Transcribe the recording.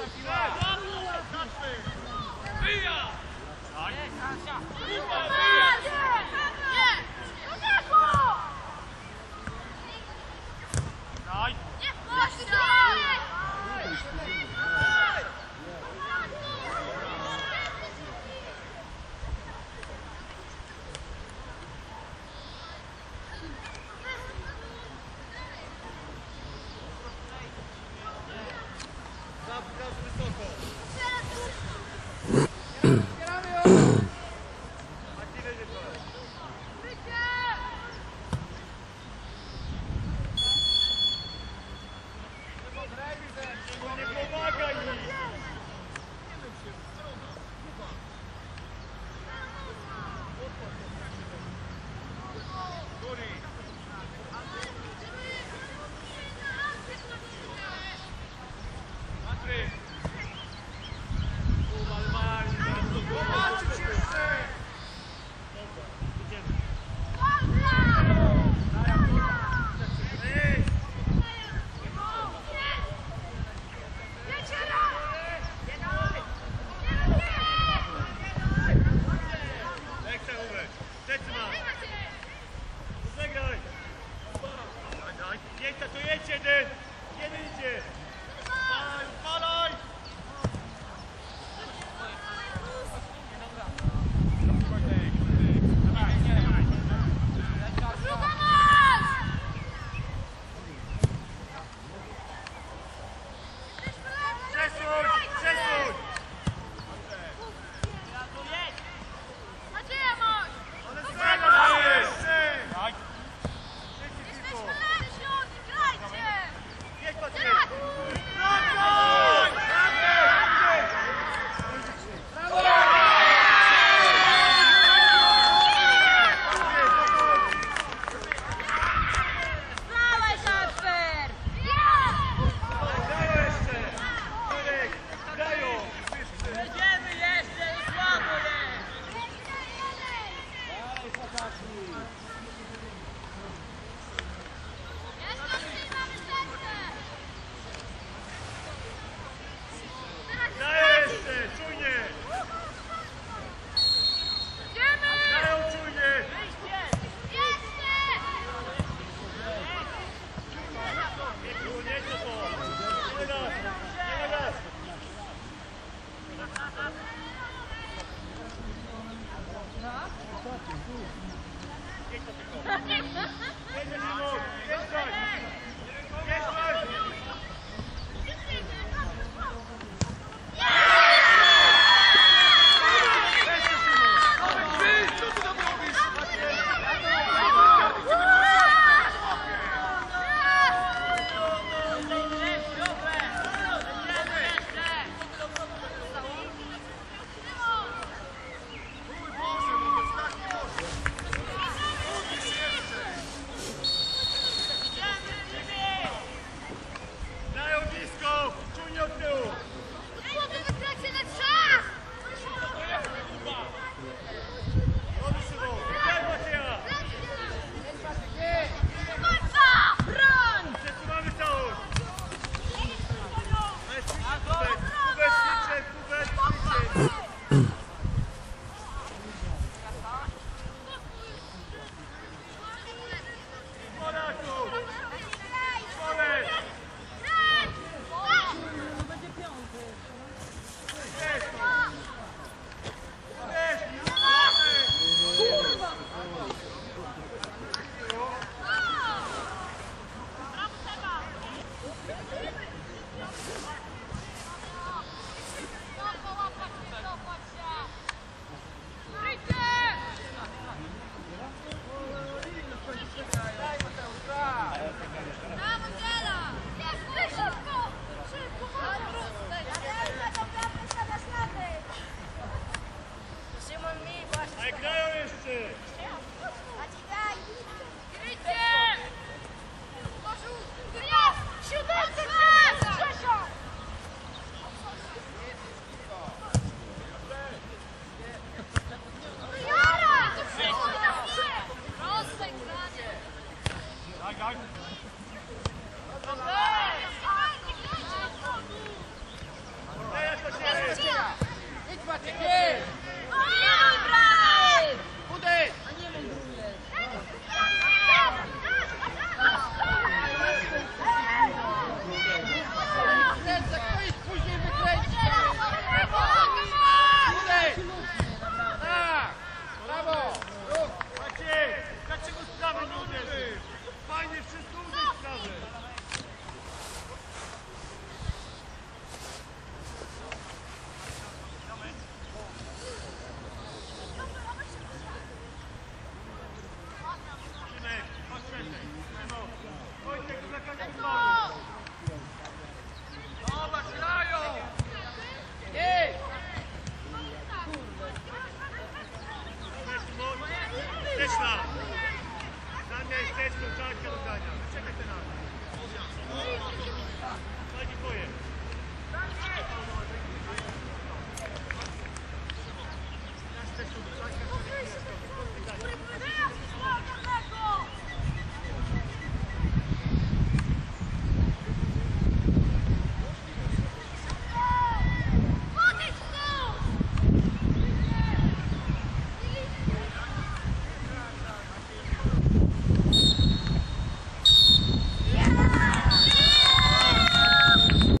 Bija! Tak. Bija! go. Śmieszna! Tam miałeś też kluczarkę do grania. Czekaj ten atak. No dziękuję. Teraz też kluczarkę do grania.